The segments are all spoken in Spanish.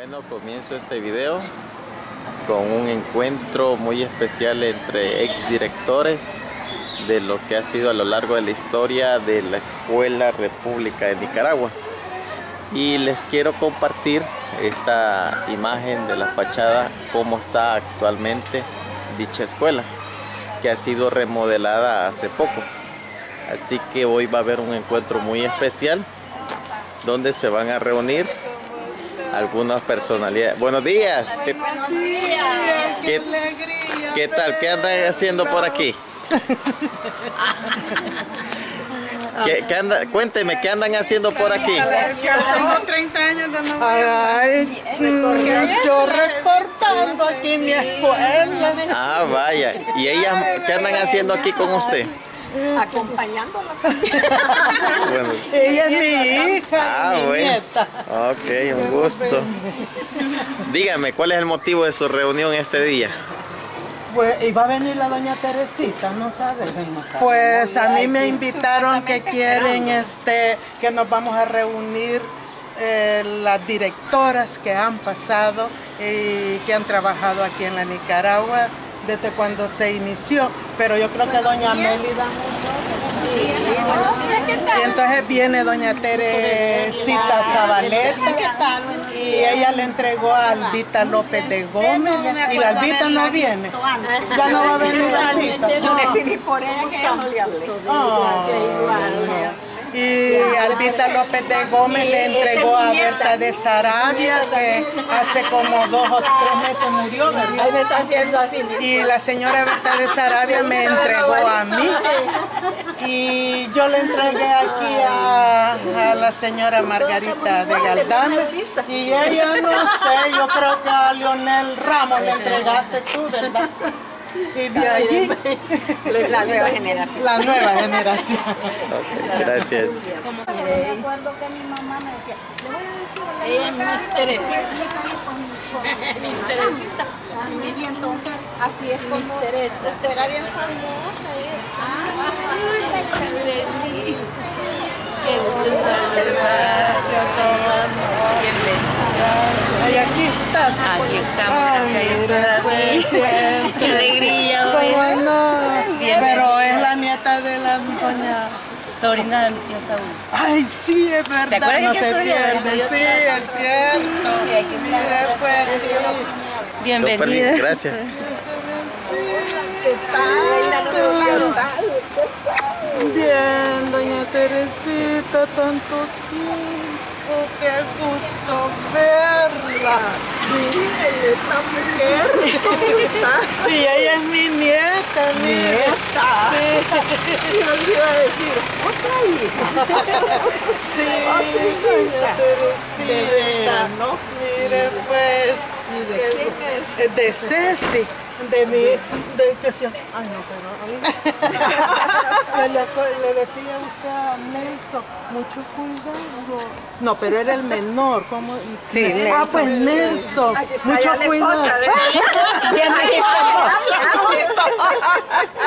Bueno, comienzo este video con un encuentro muy especial entre exdirectores de lo que ha sido a lo largo de la historia de la Escuela República de Nicaragua. Y les quiero compartir esta imagen de la fachada, cómo está actualmente dicha escuela, que ha sido remodelada hace poco. Así que hoy va a haber un encuentro muy especial donde se van a reunir algunas personalidades. Buenos días. ¿Qué, Buenos días. qué- alegría. qué tal? ¿Qué andan haciendo por aquí? ¿Qué, qué anda- cuénteme, ¿qué andan haciendo por aquí? Tengo 30 años de novia. Ay, mm, yo reportando aquí en mi escuela. Ah, vaya. ¿Y ellas qué andan haciendo aquí con usted? acompañándola. Bueno, Ella es mi hija, ah, mi bueno. nieta. Ok, un gusto. Dígame, ¿cuál es el motivo de su reunión este día? Pues iba a venir la doña Teresita, ¿no sabes? Pues a mí me invitaron que quieren este que nos vamos a reunir eh, las directoras que han pasado y que han trabajado aquí en la Nicaragua desde cuando se inició, pero yo creo que doña Mélida y entonces viene doña Teresita Zabaleta y ella le entregó a Albita López de Gómez y la Albita no viene. Ya no va a venir Albita. Yo decidí por ella que yo no le hablé. Y Albita López de Gómez le entregó a Berta de Sarabia, que hace como dos o tres meses murió, ¿verdad? Y la señora Berta de Sarabia me entregó a mí. Y yo le entregué aquí a, a la señora Margarita de Galdame. Y ella no sé, yo creo que a Leonel Ramos le entregaste tú, ¿verdad? Y de allí, La nueva generación. la nueva generación. Ok, gracias. Me acuerdo que mi mamá me decía, le voy a decir a la Ella es Teresita. Miss Teresita. Y entonces, así es como Miss Teresa. será bien famosa ella. Qué gusto Y aquí está. Aquí estamos, Ay, gracias Qué alegría, ¿Cómo no? Pero es la nieta de la doña. Sobrina de mi tío Saúl. Ay, sí, es verdad, acuerdan no que se pierde, sí, es cierto. Sí, aquí está. Mire, pues, sí. Bienvenida. Gracias. Bien, doña Teresita, tanto tiempo, qué gusto verla. Mire, esta mujer, ¿cómo está? Y ella es mi nieta, nieta. Sí. Yo le iba a decir, otra hija. Sí, doña Teresita. ¿no? Mire, pues, qué- de Ceci. De mi, de que si, ay no, pero le, le, le decía usted a Nelson, mucho cuidado. No, pero era el menor, ¿cómo? Sí, Ah, pues Nelson, mucho cuidado. Bien dijiste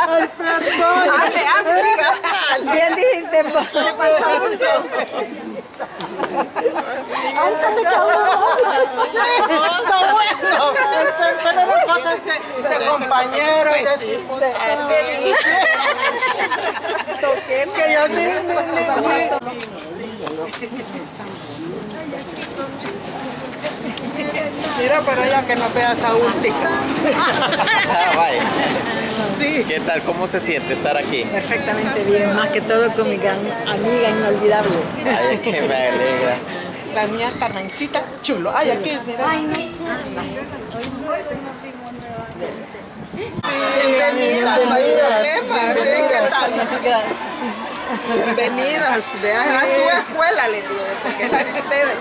Ay, perdón. Bien dijiste vos. Que hablamos. Está bueno. Eran cosas de, compañeros, de diputados. Que yo ni, Mira, pero ella que no vea esa última. Ah, vaya. Sí. ¿Qué tal? ¿Cómo se siente estar aquí? Perfectamente bien, más que todo con mi gran amiga inolvidable. Ay, es que me alegra. La niña Carmencita, chulo. Ay, aquí, mira. Bienvenidas, Bienvenidas, vean a su escuela, les digo, porque es la de ustedes.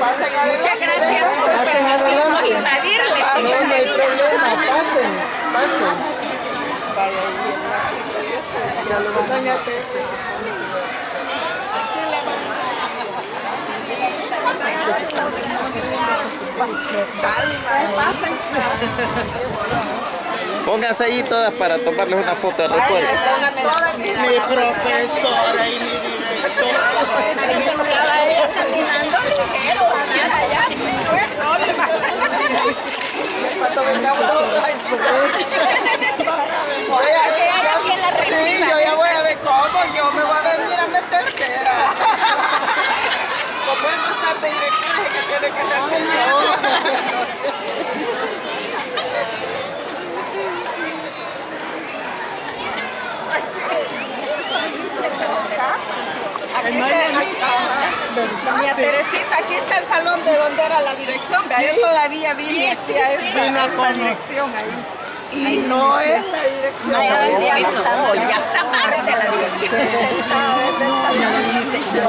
Pasen Muchas gracias por Pasen adelante. invadirles. No, no hay problema, pasen, pasen. Vaya, ya lo doña Pónganse ahí todas para tomarles una foto de recuerdo. Mi profesora y mi director. yo ya voy a ver cómo, yo me voy a venir a. Caminando ligero, de que tiene que hacer Aquí está, Doña Teresita, aquí está el salón de donde era la dirección. Vea, yo todavía vine aquí a esta, a esta dirección ahí. Y no es la dirección. ya está mal de la dirección.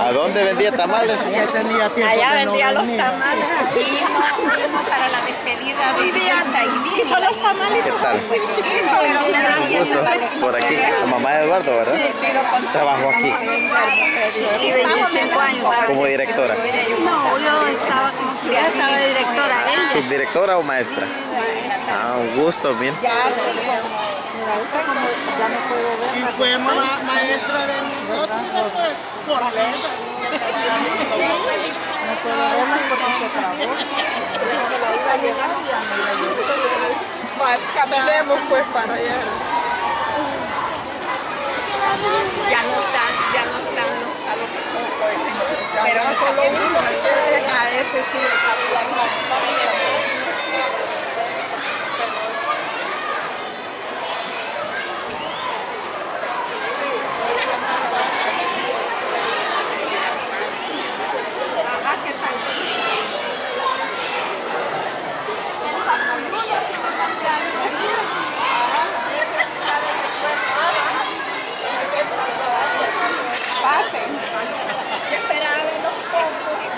¿A dónde vendía tamales? Ya tenía tiempo Allá no vendía los venía. tamales. Vino para la despedida de Elisa y Hizo los tamales. ¿Qué tal? Por aquí, la mamá de Eduardo, ¿verdad? Trabajo aquí Y 25 años. como directora. No, yo estaba como ya estaba directora. Ella. ¿Subdirectora o maestra? Ah, un gusto, bien. Y fue ma- maestra de nosotros después, por lejos. Va, Caminemos pues para allá. ya no están, ya no están los, a los Pero solo uno, a ese sí, pasen.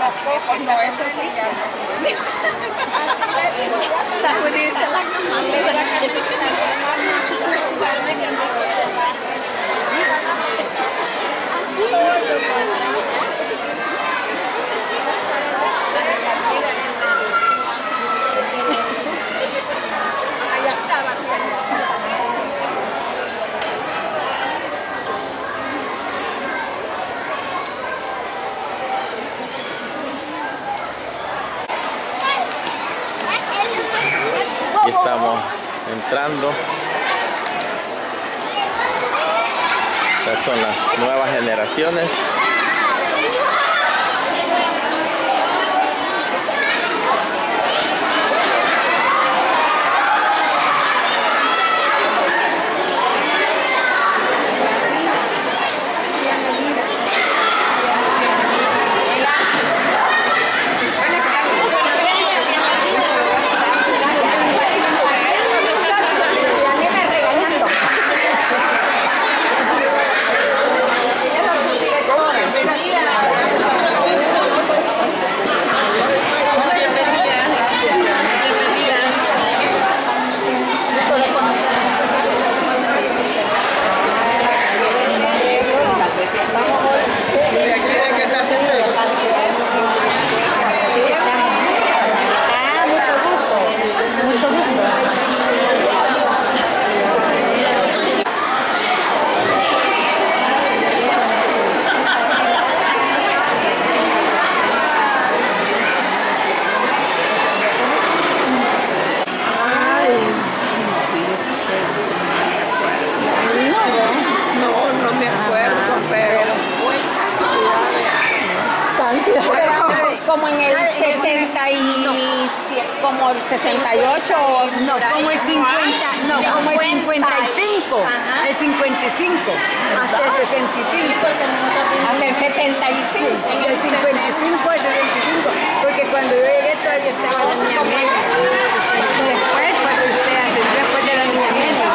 Los cocos, no, eso sí ya no. sacudirse la Allá estaban. Aquí estamos Estas son las nuevas generaciones. De aquí de que se hace Ah, mucho gusto. Mucho gusto. No, no me acuerdo, pero Como en el 60 y como el 68 No, como el 50, no, como el 55, el 55, hasta el 65, hasta el 75. del 55 al 65, porque cuando yo llegué todavía estaba la niña después, cuando usted ascendió después de la niña media.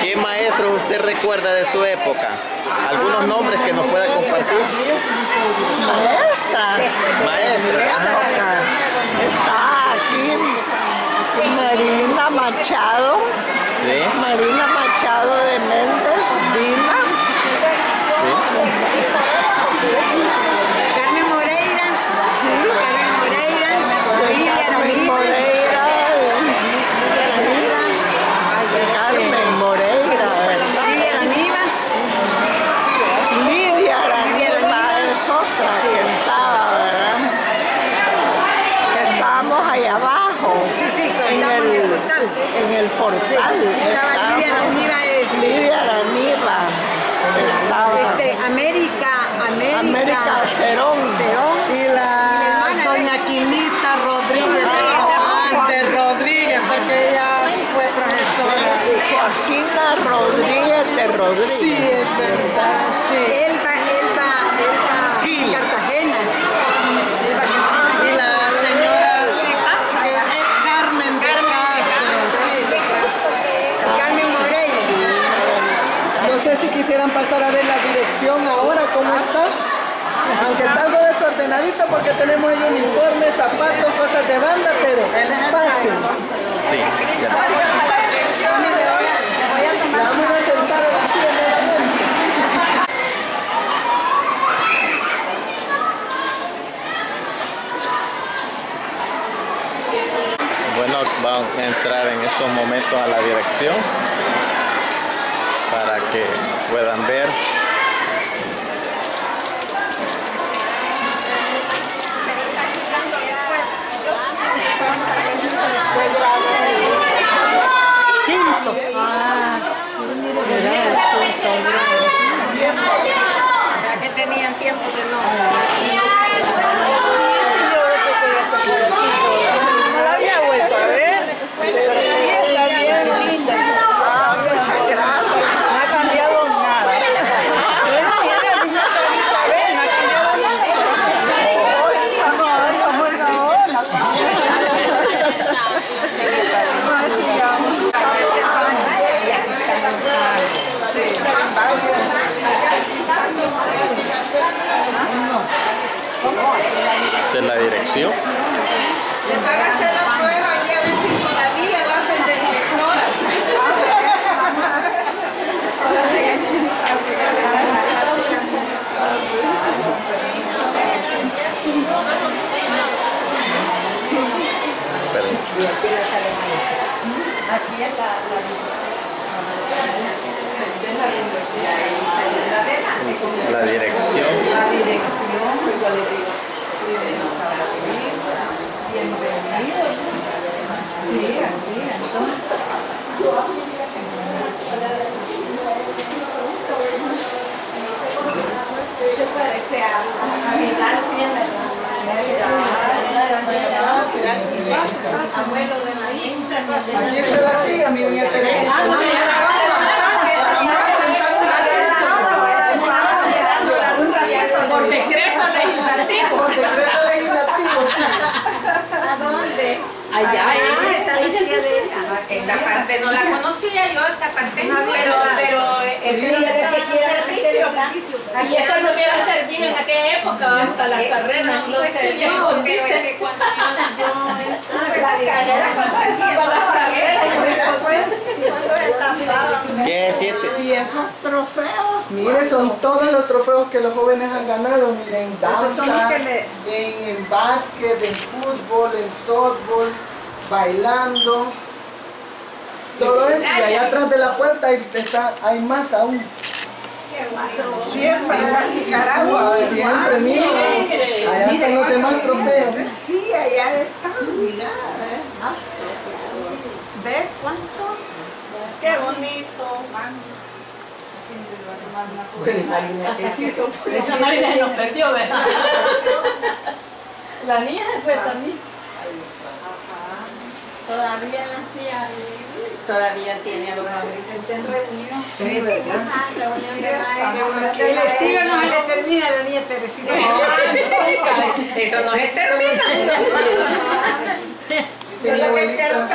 ¿Qué maestros usted recuerda de su época? ¿Algunos nombres que nos pueda compartir? Maestras. Maestras. ajá. Está aquí Marina Machado. ¿Sí? Marina Machado de Méndez. Dina. Carmen Moreira, Carmen Moreira, Lilia Carmen Ramírez, Moreira. Carmen Moreira, ¿verdad? Lilia Ramírez, Lidia Aranima es otra que estaba, ¿verdad? Que estábamos allá abajo, sí, en estamos en el el, portal. en el portal. estaba Lilia estábamos. Ramírez, es Lidia Aranima estaba este, América, América, América Cerón Cerón. y la de Rodríguez. Sí, es verdad, sí. Él va, él va, él va Gil. a Cartagena. Él va a Cartagena. Y la señora que es Carmen de Castro, sí. Carmen Moreno. No sé si quisieran pasar a ver la dirección ahora, cómo está. Aunque está algo desordenadito porque tenemos ahí uniformes, zapatos, cosas de banda, pero pasen. Sí, ya. La vamos a ir a sentar a la silla nuevamente. Vamos a entrar en estos momentos a la dirección para que puedan ver. Quinto. que tenían tiempo de. No la había vuelto a ver, pero sí está bien linda. Muchas gracias. No ha cambiado nada. Él tiene la misma carita, ¿ves? No ha cambiado nada. Hola, hola, hola. Así ya. Esta es la dirección. Le van a hacer la prueba y a ver si todavía la hacen de directora. Pero Aquí está la dirección. la dirección, pues yo le digo, así, bienvenido. Sí, así, entonces. ¿Qué parece a Vidal Abuelo de la hija. Aquí está la silla, mi doña Teresita. No hay La vamos a sentar un ratito. Por decreto legislativo. Por decreto legislativo, sí. Allá en parte no la conocía yo, esta parte no, pero, pero El día que quiera servicio. y esto no hubiera servido en aquella época hasta las carreras, no, pues sé, sí, no, pero es que cuando yo, yo ¿Qué siete? y esos trofeos Mire, son todos los trofeos que los jóvenes han ganado. Miren, los danza, en, en básquet, en fútbol, en softball, bailando. Todo eso. Y allá atrás de la puerta ahí está, hay más aún. siempre Nicaragua. Siempre, miren. Allá están los demás trofeos. Sí, allá están, mira. ¿eh? ¿Ves cuánto? Qué bonito. Esa se nos perdió, ¿verdad? La niña se fue también. Todavía nacía. Todavía tiene a los padres. Estén reunidos. Sí, ¿verdad? El estilo no se le termina a la niña Teresita. Eso no se termina. Sí, mi abuelita.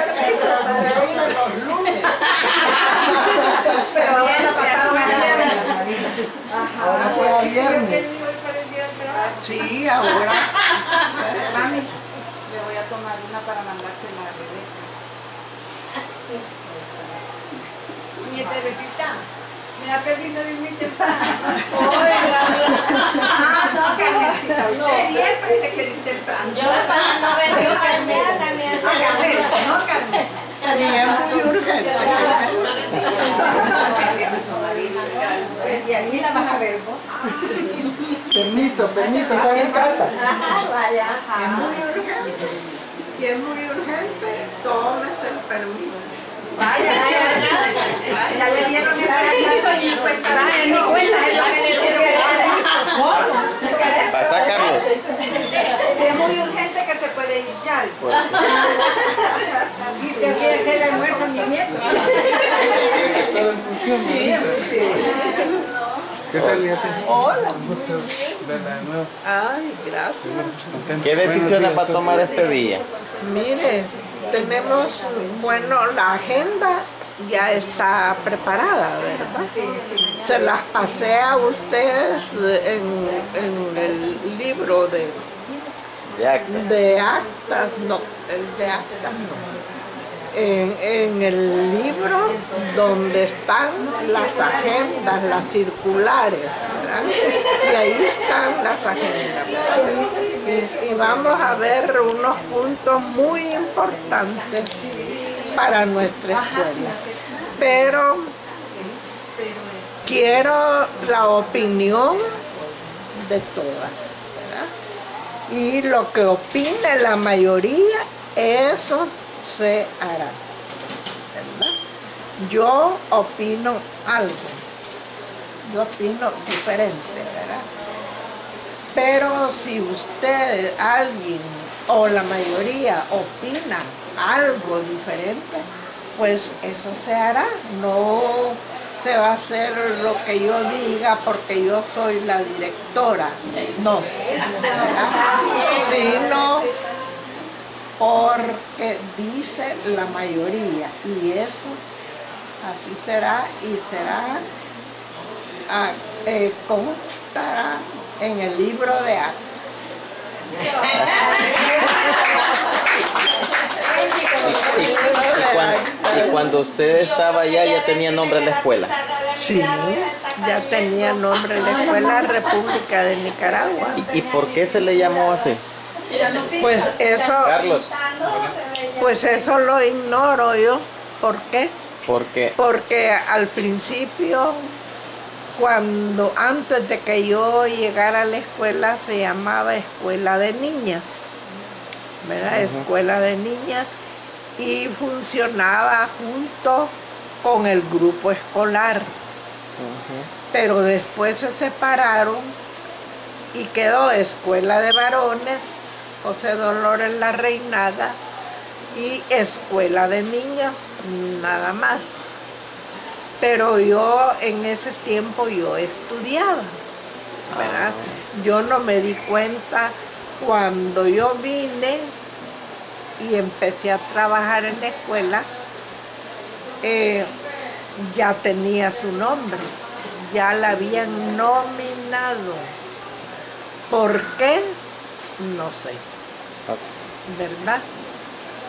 Pero ahora pasaron a viernes. Ahora fue a viernes. Sí, ahora. A tomar una para mandársela a Rebeca. Niña Teresita, me da permiso de irme temprano. Ah, no, Carmencita, usted siempre se quiere ir temprano. Yo la no vengo Mañana, mi No, Carmen, no, Carmen. Y allí la vas a ver vos. Permiso, permiso, están en casa. vaya. Si es muy urgente, tómese el permiso. Vaya, Ya le dieron el permiso y cuenta. ni cuenta de lo que le tiene Pasa, Carlos. Si es muy urgente que se puede ir ya. Si usted quiere hacer el almuerzo, mi nieto. Sí, sí. ¿Qué tal, Yati? Hola. Verla de nuevo. Ay, gracias. ¿Qué decisiones va a tomar este día? Mire, tenemos, bueno, la agenda ya está preparada, ¿verdad? Se las pasé a ustedes en, en el libro de, De actas. de actas, no, el de actas no. En, el libro donde están las agendas, las circulares. Y ahí están las agendas. Y, vamos a ver unos puntos muy importantes para nuestra escuela. Pero quiero la opinión de todas. Y lo que opine la mayoría, eso se hará. ¿verdad? Yo opino algo. Yo opino diferente, ¿verdad? Pero si usted, alguien o la mayoría opina algo diferente, pues eso se hará. No se va a hacer lo que yo diga porque yo soy la directora. No. ¿verdad? Sino porque dice la mayoría. Y eso así será y será, ah, eh, constará en el libro de actas. Y cuando, y cuando usted estaba allá ya tenía nombre en la escuela. Sí, ya tenía nombre la escuela República de Nicaragua. ¿Y, y por qué se le llamó así? Pues eso, Carlos, pues eso lo ignoro yo. ¿Por qué? porque Porque al principio, cuando antes de que yo llegara a la escuela, se llamaba Escuela de Niñas, ¿verdad? Escuela de Niñas y funcionaba junto con el grupo escolar. Pero después se separaron y quedó Escuela de Varones, José Dolores La Reinaga y Escuela de Niños, nada más. Pero yo en ese tiempo yo estudiaba, ¿verdad? Yo no me di cuenta cuando yo vine y empecé a trabajar en la escuela, eh, ya tenía su nombre, ya la habían nominado. ¿Por qué? No sé, ¿verdad?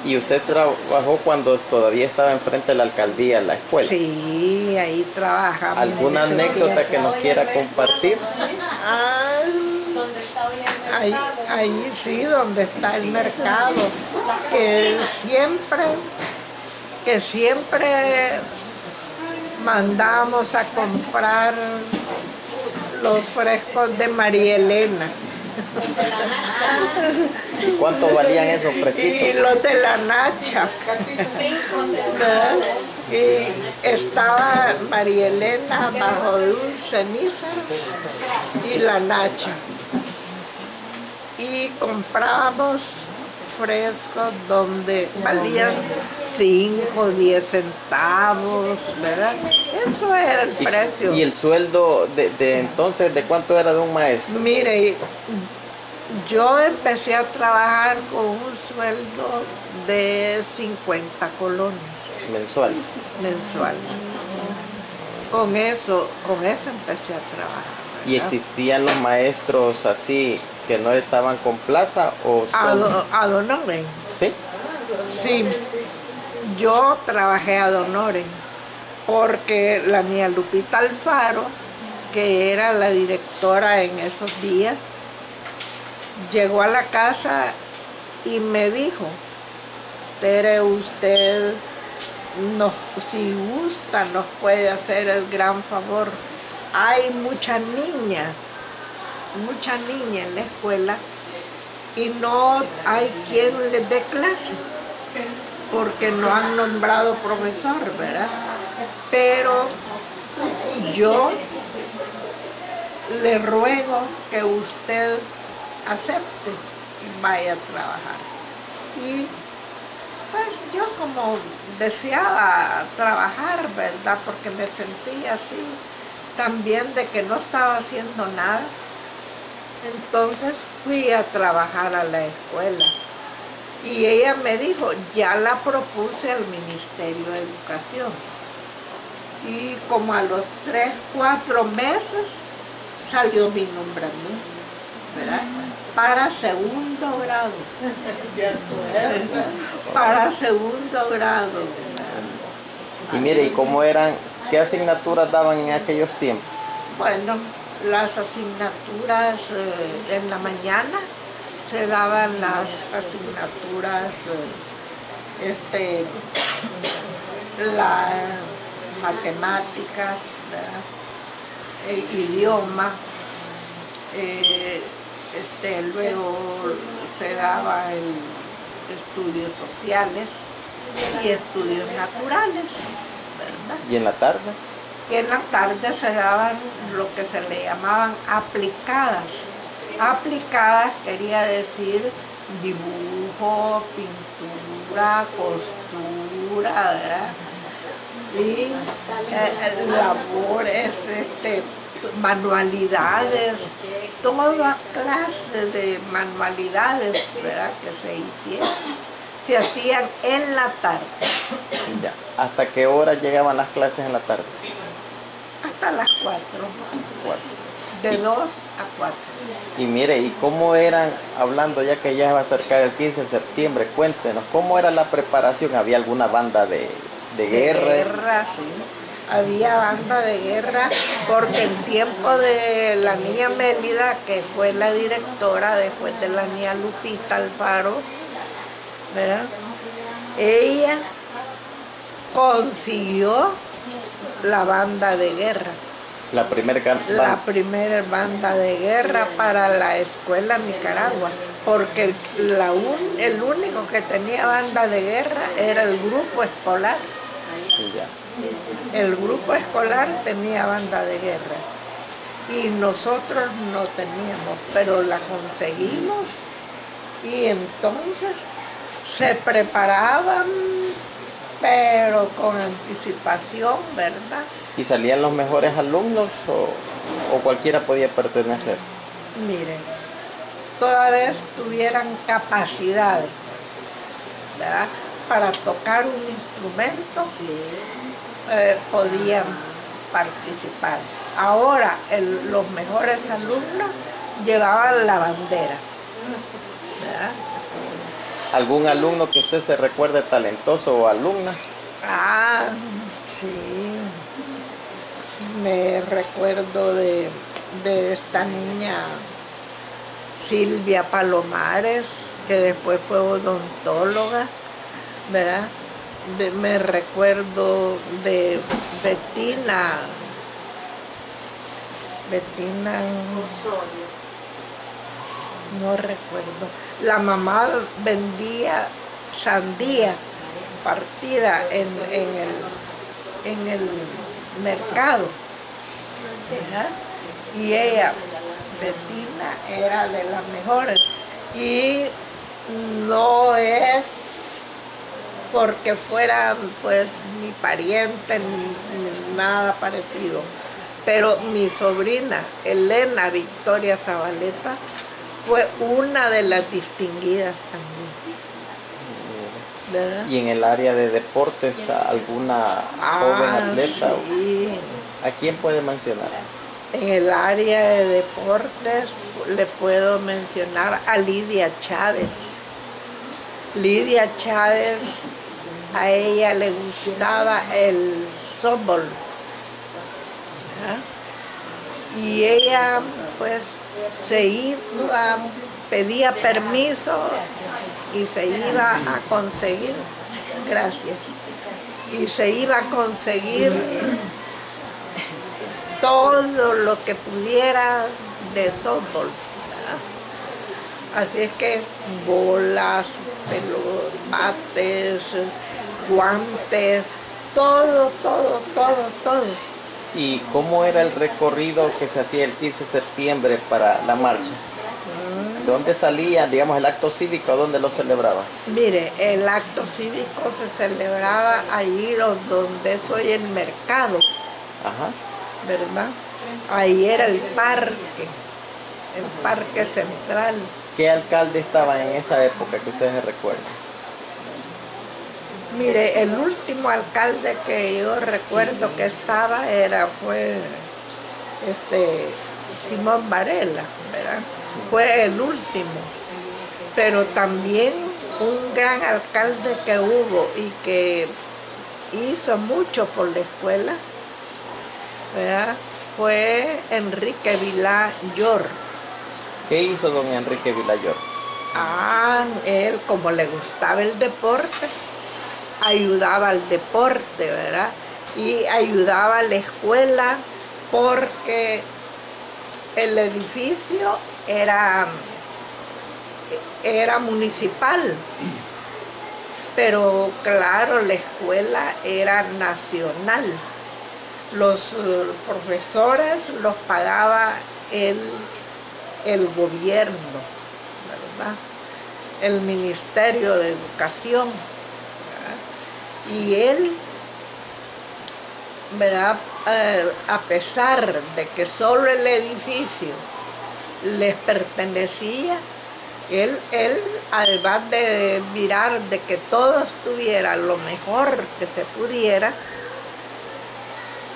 ¿Y usted trabajó cuando todavía estaba enfrente de la alcaldía, la escuela? Sí, ahí trabajamos. ¿Alguna anécdota que nos quiera compartir? Ah, ahí, ahí sí, donde está el mercado, que siempre, que siempre mandamos a comprar los frescos de María Elena. ¿Y cuánto valían esos Y fresquitos? los de la Nacha. Y estaba María Elena bajo un ceniza y la Nacha. Y comprábamos frescos donde valían 5, 10 centavos, ¿verdad? Eso era el ¿Y- precio. ¿Y el sueldo de, de entonces de cuánto era de un maestro? Mire, yo empecé a trabajar con un sueldo de 50 colones Mensuales. mensuales. Con eso, con eso empecé a trabajar. ¿Y existían los maestros así que no estaban con plaza o A, son... do- a. ¿Sí? Sí, yo trabajé a Donoren porque la niña Lupita Alfaro, que era la directora en esos días, llegó a la casa y me dijo, Tere, usted nos, si gusta nos puede hacer el gran favor. Hay mucha niña, mucha niña en la escuela y no hay quien les dé clase porque no han nombrado profesor, ¿verdad? Pero yo le ruego que usted acepte y vaya a trabajar. Y pues yo como deseaba trabajar, ¿verdad? Porque me sentía así también de que no estaba haciendo nada. Entonces fui a trabajar a la escuela. Y ella me dijo, ya la propuse al Ministerio de Educación. Y como a los tres, cuatro meses salió mi nombre a mí, ¿verdad? Para segundo grado. Para segundo grado. ¿verdad? Y mire, ¿y cómo eran, qué asignaturas daban en aquellos tiempos? Bueno, las asignaturas eh, en la mañana se daban las asignaturas, eh, este, la matemáticas, el idioma, eh, este, luego se daba el estudios sociales y estudios naturales, ¿verdad? ¿Y en la tarde? En la tarde se daban lo que se le llamaban aplicadas. Aplicadas quería decir dibujo, pintura, costura, ¿verdad? Y eh, labores, este, manualidades, toda clase de manualidades, ¿verdad? Que se hicieron, se hacían en la tarde. Ya. ¿Hasta qué hora llegaban las clases en la tarde? Hasta las 4, Cuatro. de 2 a 4. Y mire, ¿y cómo eran, hablando ya que ya va a acercar el 15 de septiembre, cuéntenos, ¿cómo era la preparación? ¿Había alguna banda de, de guerra? guerra, sí. Había banda de guerra porque en tiempo de la niña Mélida, que fue la directora después de la niña Lupita Alfaro, ¿verdad? Ella consiguió la banda de guerra. La primera la primera banda de guerra para la escuela Nicaragua, porque la un- el único que tenía banda de guerra era el grupo escolar. El grupo escolar tenía banda de guerra y nosotros no teníamos, pero la conseguimos y entonces se preparaban, pero con anticipación, ¿verdad? ¿Y salían los mejores alumnos o, o cualquiera podía pertenecer? Miren, toda vez tuvieran capacidad ¿verdad? para tocar un instrumento, eh, podían participar. Ahora el- los mejores alumnos llevaban la bandera. ¿verdad? ¿Algún alumno que usted se recuerde talentoso o alumna? Ah, sí. Me recuerdo de, de esta niña Silvia Palomares, que después fue odontóloga, ¿verdad? De- me recuerdo de Betina. Betina. No recuerdo. La mamá vendía sandía partida en, el mercado. ¿verdad? Y ella, Betina, era de las mejores. Y no es porque fuera pues mi pariente ni, ni nada parecido. Pero mi sobrina, Elena Victoria Zabaleta, fue una de las distinguidas también. ¿Verdad? ¿Y en el área de deportes alguna joven Ah, atleta? sí. ¿A quién puede mencionar? En el área de deportes le puedo mencionar a Lidia Chávez. Lidia Chávez, a ella le gustaba el softball. ¿verdad? Y ella pues se iba, pedía permiso y se iba a conseguir, gracias, y se iba a conseguir todo lo que pudiera de softball. Así es que bolas, pelo- bates, guantes, todo, todo, todo, todo. ¿Y cómo era el recorrido que se hacía el 15 de septiembre para la marcha? ¿De dónde salía, digamos, el acto cívico? ¿Dónde lo celebraba? Mire, el acto cívico se celebraba ahí donde soy el mercado, Ajá. ¿verdad? Ahí era el parque, el parque central. ¿Qué alcalde estaba en esa época que ustedes recuerdan? Mire, el último alcalde que yo recuerdo que estaba era fue este Simón Varela, ¿verdad? Fue el último. Pero también un gran alcalde que hubo y que hizo mucho por la escuela, ¿verdad? Fue Enrique Vilá Yor. ¿Qué hizo don Enrique Villayor? Ah, él como le gustaba el deporte, ayudaba al deporte, ¿verdad? Y ayudaba a la escuela porque el edificio era, era municipal, pero claro, la escuela era nacional. Los eh, profesores los pagaba el, el gobierno, ¿verdad? El Ministerio de Educación. Y él, ¿verdad? Eh, a pesar de que solo el edificio les pertenecía, él, él, además de mirar de que todo estuviera lo mejor que se pudiera,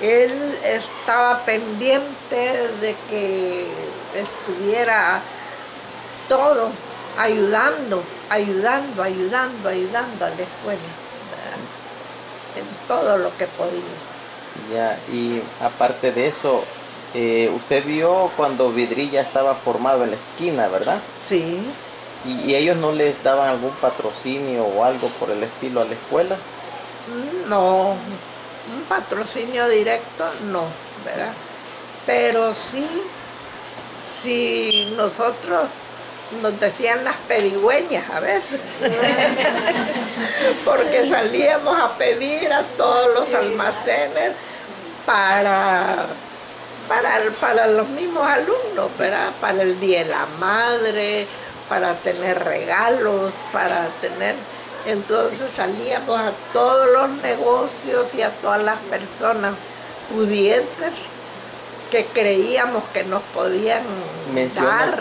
él estaba pendiente de que estuviera todo ayudando, ayudando, ayudando, ayudando a la escuela, todo lo que podía. Ya, y aparte de eso, eh, usted vio cuando Vidrilla estaba formado en la esquina, ¿verdad? Sí, ¿Y, y ellos no les daban algún patrocinio o algo por el estilo a la escuela? no, un patrocinio directo no, ¿verdad? Pero sí, si nosotros nos decían las pedigüeñas a veces, porque salíamos a pedir a todos los almacenes para, para, los mismos alumnos, ¿verdad? Para el Día de la Madre, para tener regalos, para tener... Entonces salíamos a todos los negocios y a todas las personas pudientes que creíamos que nos podían Menciona,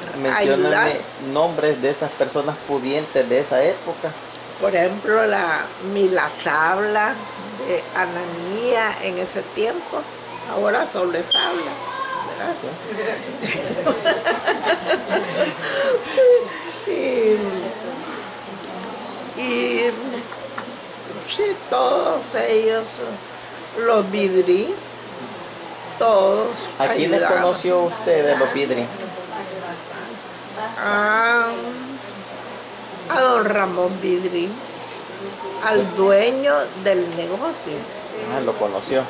dar, nombres de esas personas pudientes de esa época. Por ejemplo, la Mila Sabla de Ananía en ese tiempo, ahora solo es Sabla. y, y sí, todos ellos, los vidrí, todos. ¿A quiénes conoció usted de los Vidri? a, a don Ramón Vidri, al dueño del negocio. Ah, lo conoció.